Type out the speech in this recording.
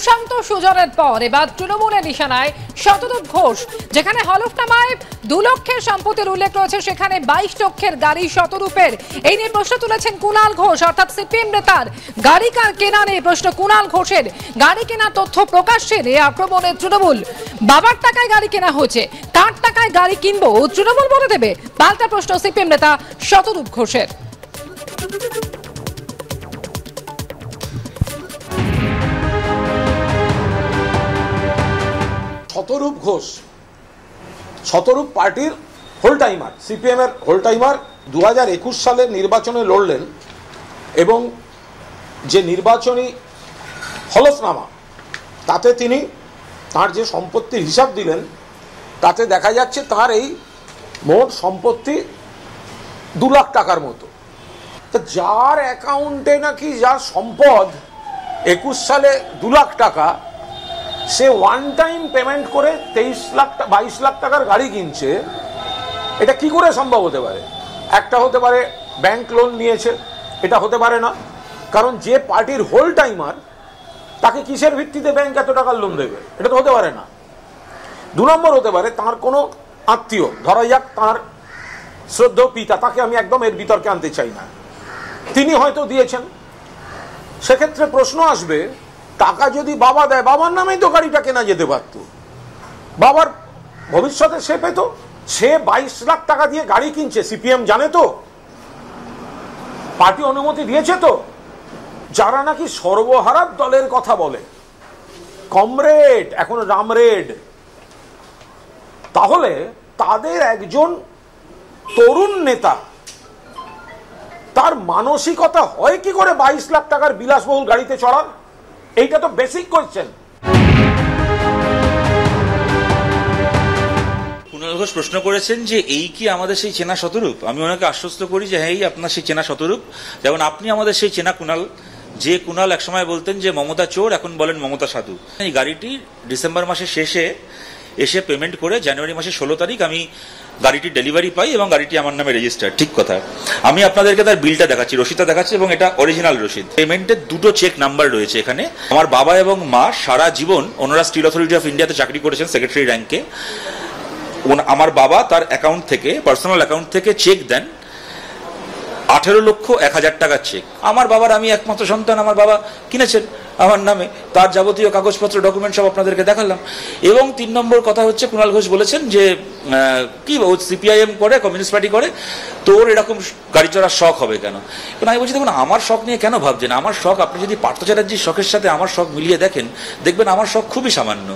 সুশান্ত সুজনের পর এবার তৃণমূলের নিশানায় শতরূপ ঘোষ, যেখানে হলফনামায় দু লক্ষের সম্পত্তির উল্লেখ রয়েছে, সেখানে বাইশ লক্ষের গাড়ি শতরূপের। এই নিয়ে প্রশ্ন তুলেছেন কুণাল ঘোষ, অর্থাৎ সিপিএম নেতার গাড়ি কার কেনা নিয়ে প্রশ্ন কুণাল ঘোষের। গাড়ি কেনার তথ্য প্রকাশ্যে নিয়ে আক্রমণের তৃণমূল। বাবার টাকায় গাড়ি কেনা হয়েছে, কার টাকায় গাড়ি কিনবো তৃণমূল বলে দেবে, পাল্টা প্রশ্ন সিপিএম নেতা শতরূপ ঘোষের। শতরূপ ঘোষ শতরূপ পার্টির হোল টাইমার সিপিএম এর হোল টাইমার দু হাজার একুশ সালের নির্বাচনে লড়লেন এবং যে নির্বাচনী হলফনামা তাতে তিনি তার যে সম্পত্তির হিসাব দিলেন, তাতে দেখা যাচ্ছে তার এই মোট সম্পত্তি দু লাখ টাকার মতো। তা যার অ্যাকাউন্টে নাকি যার সম্পদ একুশ সালে দু লাখ টাকা সে ওয়ান টাইম পেমেন্ট করে তেইশ লাখ বাইশ লাখ টাকার গাড়ি কিনছে, এটা কি করে সম্ভব হতে পারে? একটা হতে পারে ব্যাংক লোন নিয়েছে, এটা হতে পারে না। কারণ যে পার্টির হোল টাইমার তাকে কিসের ভিত্তিতে ব্যাংক এত টাকার লোন দেবে? এটা তো হতে পারে না। দু নম্বর হতে পারে তার কোনো আত্মীয়, ধরা যাক তাঁর শ্রদ্ধ পিতা তাকে আমি একদম এর বিতর্কে আনতে চাই না। তিনি হয়তো দিয়েছেন। সেক্ষেত্রে প্রশ্ন আসবে টাকা যদি বাবা দেয়, বাবার নামেই তো গাড়িটা কেনা যেতে পারত। বাবার ভবিষ্যতে সে পেত। সে বাইশ লাখ টাকা দিয়ে গাড়ি কিনছে, সিপিএম জানে তো। পার্টি অনুমতি দিয়েছে তো। যারা নাকি সর্বহারার দলের কথা বলে। কমরেড, এখন রামরেড। তাহলে তাদের একজন তরুণ নেতা, তার মানসিকতা হয় কি করে বাইশ লাখ টাকার বিলাসবহুল গাড়িতে চড়ার? এইটা তো বেসিক কোয়েশ্চেন কুণাল ঘোষ প্রশ্ন করেছেন যে এই কি আমাদের সেই চেনা শতরূপ? আমি ওনাকে আশ্বস্ত করি যে হ্যাঁ এই আপনার সেই চেনা শতরূপ। যেমন আপনি আমাদের সেই চেনা কুণাল, যে কুণাল একসময় বলতেন যে মমতা চোর, এখন বলেন মমতা সাধু। এই গাড়িটি ডিসেম্বর মাসের শেষে এসে পেমেন্ট করে জানুয়ারি মাসের ষোলো তারিখ আমি গাড়িটি ডেলিভারি পাই এবং গাড়িটি আমার নামে রেজিস্টার ঠিক কথা। আমি আপনাদেরকে তার বিলটা দেখাচ্ছি রসিদটা দেখাচ্ছি এবং এটা অরিজিনাল রসিদ পেমেন্টের দুটো চেক নাম্বার রয়েছে এখানে। আমার বাবা এবং মা সারা জীবন ওনারা স্টিল অথরিটি অফ ইন্ডিয়াতে চাকরি করেছেন সেক্রেটারি র্যাঙ্কে আমার বাবা তার অ্যাকাউন্ট থেকে পার্সোনাল অ্যাকাউন্ট থেকে চেক দেন। আঠেরো লক্ষ এক হাজার টাকার চেক আমার বাবার আমি একমাত্র সন্তান, আমার বাবা কিনেছেন আমার নামে। তার যাবতীয় কাগজপত্র ডকুমেন্ট সব আপনাদেরকে দেখালাম। এবং তিন নম্বর কথা হচ্ছে, কুণাল ঘোষ বলেছেন যে কি ও সিপিআইএম করে কমিউনিস্ট পার্টি করে তোর এরকম গাড়ি চড়ার শখ হবে কেন? কারণ আমি বলছি, দেখুন, আমার শখ নিয়ে কেন ভাবছেন? আমার শখ, আপনি যদি পার্থ চ্যাটার্জির শখের সাথে আমার শখ মিলিয়ে দেখেন, দেখবেন আমার শখ খুবই সামান্য।